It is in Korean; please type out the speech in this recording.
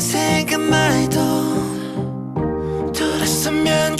생각 말도 돌았으면